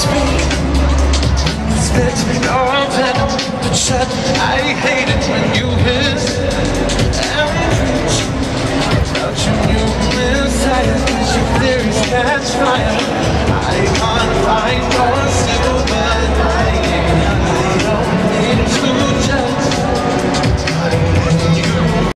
touch me, it's but shut, I hate it.